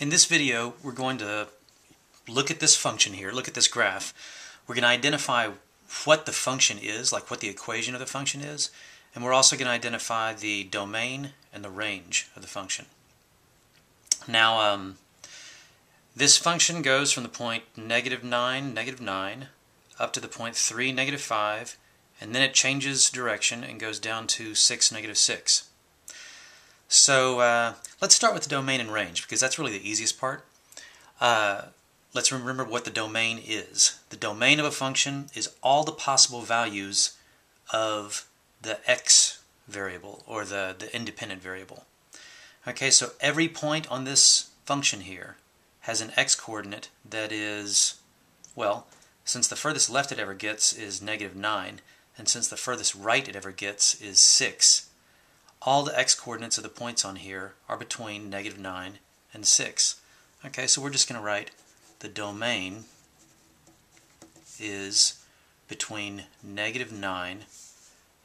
In this video, we're going to look at this function here, look at this graph. We're going to identify what the function is, like what the equation of the function is, and we're also going to identify the domain and the range of the function. Now, um, this function goes from the point negative 9, negative 9, up to the point 3, negative 5, and then it changes direction and goes down to 6, negative 6. So uh, let's start with the domain and range because that's really the easiest part. Uh, let's remember what the domain is. The domain of a function is all the possible values of the x variable or the, the independent variable. Okay, so every point on this function here has an x-coordinate that is, well, since the furthest left it ever gets is negative 9, and since the furthest right it ever gets is 6, all the x-coordinates of the points on here are between negative 9 and 6. Okay, so we're just going to write the domain is between negative 9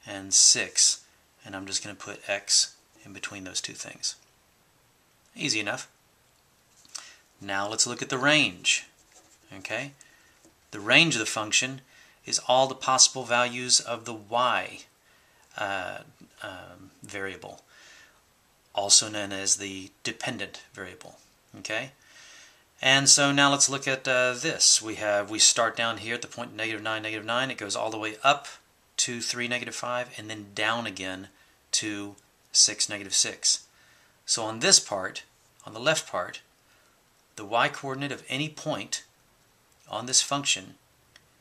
and 6, and I'm just going to put x in between those two things. Easy enough. Now let's look at the range. Okay, The range of the function is all the possible values of the y uh, um, variable, also known as the dependent variable. Okay, and so now let's look at uh, this. We have we start down here at the point negative nine, negative nine. It goes all the way up to three, negative five, and then down again to six, negative six. So on this part, on the left part, the y-coordinate of any point on this function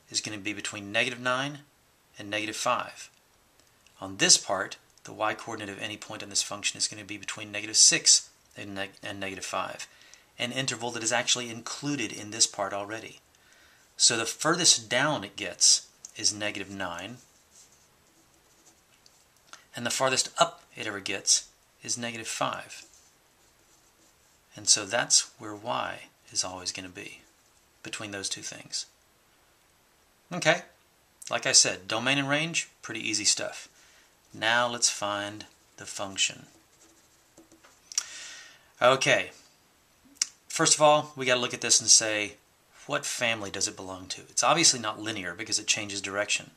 is going to be between negative 9 and negative 5. On this part, the y-coordinate of any point on this function is going to be between negative 6 and, neg and negative 5, an interval that is actually included in this part already. So the furthest down it gets is negative 9, and the farthest up it ever gets is negative 5. And so that's where y is always going to be, between those two things. Okay, like I said, domain and range, pretty easy stuff. Now let's find the function. Okay, first of all, we got to look at this and say, what family does it belong to? It's obviously not linear because it changes direction.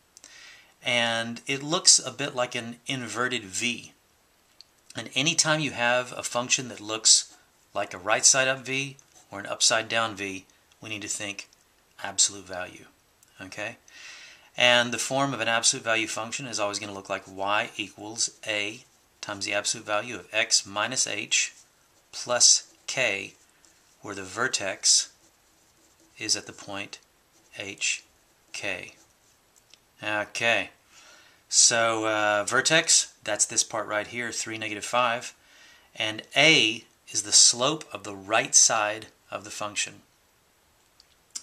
And it looks a bit like an inverted V. And anytime you have a function that looks like a right side up V or an upside down V, we need to think absolute value. Okay? And the form of an absolute value function is always going to look like y equals a times the absolute value of x minus h plus k, where the vertex is at the point hk. Okay, so uh, vertex, that's this part right here, 3, negative 5, and a is the slope of the right side of the function.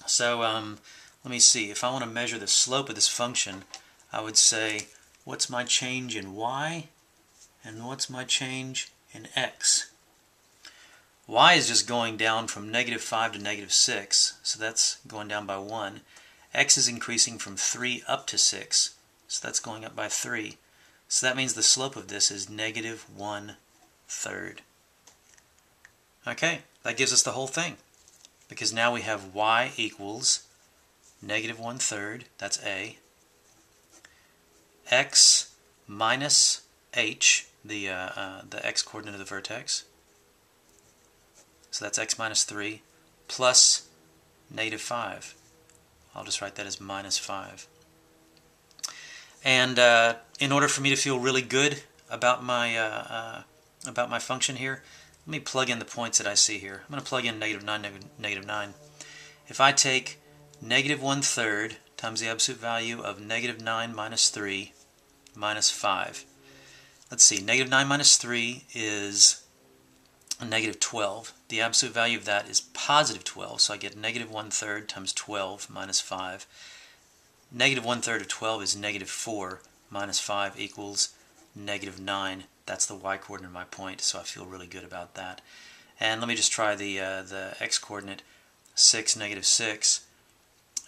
So um, let me see, if I want to measure the slope of this function, I would say, what's my change in y, and what's my change in x? y is just going down from negative 5 to negative 6, so that's going down by 1. x is increasing from 3 up to 6, so that's going up by 3. So that means the slope of this is negative 1 third. Okay, that gives us the whole thing. Because now we have y equals negative one third, that's A, x minus h, the, uh, uh, the x coordinate of the vertex, so that's x minus 3, plus negative 5. I'll just write that as minus 5. And uh, in order for me to feel really good about my, uh, uh, about my function here, let me plug in the points that I see here. I'm going to plug in negative 9, negative 9. If I take negative 1 third times the absolute value of negative 9 minus 3 minus 5. Let's see, negative 9 minus 3 is negative 12. The absolute value of that is positive 12, so I get negative 1 third times 12 minus 5. Negative 1 third of 12 is negative 4 minus 5 equals negative 9. That's the y coordinate of my point, so I feel really good about that. And let me just try the, uh, the x coordinate, 6, negative 6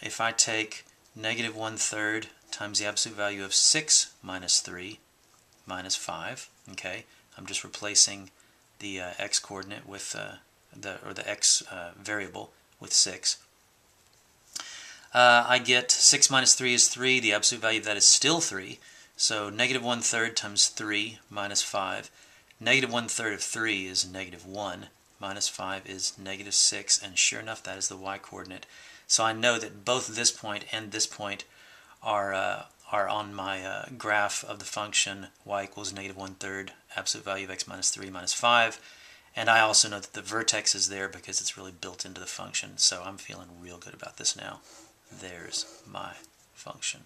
if I take negative one-third times the absolute value of 6 minus 3 minus 5, okay, I'm just replacing the uh, x-coordinate with, uh, the or the x uh, variable with 6. Uh, I get 6 minus 3 is 3. The absolute value of that is still 3. So negative 1 third times 3 minus 5. Negative 1 third of 3 is negative 1. Minus 5 is negative 6. And sure enough, that is the y coordinate. So I know that both this point and this point are, uh, are on my uh, graph of the function y equals negative 1 third, absolute value of x minus 3 minus 5. And I also know that the vertex is there because it's really built into the function. So I'm feeling real good about this now. There's my function.